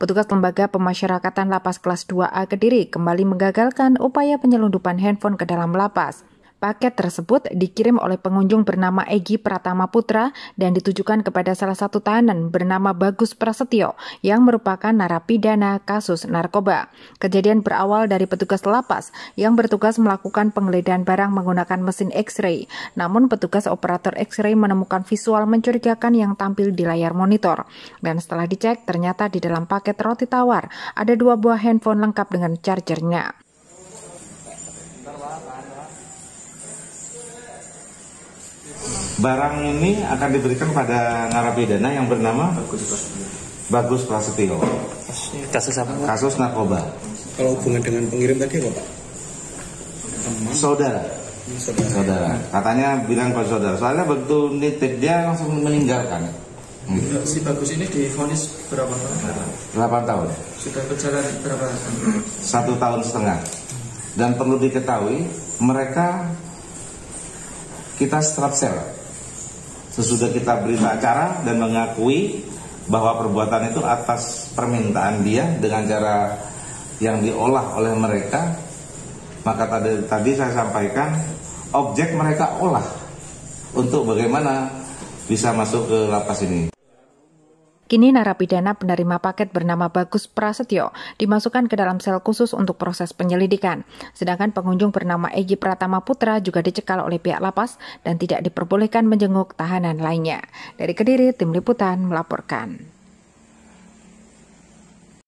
Petugas Lembaga Pemasyarakatan Lapas Kelas 2A Kediri kembali menggagalkan upaya penyelundupan handphone ke dalam lapas. Paket tersebut dikirim oleh pengunjung bernama Egi Pratama Putra dan ditujukan kepada salah satu tahanan bernama Bagus Prasetyo yang merupakan narapidana kasus narkoba. Kejadian berawal dari petugas lapas yang bertugas melakukan penggeledahan barang menggunakan mesin X-ray. Namun petugas operator X-ray menemukan visual mencurigakan yang tampil di layar monitor. Dan setelah dicek, ternyata di dalam paket roti tawar ada dua buah handphone lengkap dengan chargernya. Barang ini akan diberikan pada narapidana yang bernama Bagus Prasetyo. Kasus apa? Kasus narkoba. Kalau hubungan dengan pengirim tadi apa Pak? Saudara. Saudara. Saudara. Katanya bilang ke saudara. Soalnya begitu nitip dia langsung meninggalkan. Hmm. Si Bagus ini difonis berapa tahun? 8 tahun. Sudah berjalan berapa tahun? Satu tahun setengah. Dan perlu diketahui mereka kita strap sel sesudah kita berita acara dan mengakui bahwa perbuatan itu atas permintaan dia dengan cara yang diolah oleh mereka maka tadi, tadi saya sampaikan objek mereka olah untuk bagaimana bisa masuk ke lapas ini. Kini narapidana penerima paket bernama Bagus Prasetyo dimasukkan ke dalam sel khusus untuk proses penyelidikan. Sedangkan pengunjung bernama Egi Pratama Putra juga dicekal oleh pihak lapas dan tidak diperbolehkan menjenguk tahanan lainnya. Dari Kediri, Tim Liputan melaporkan.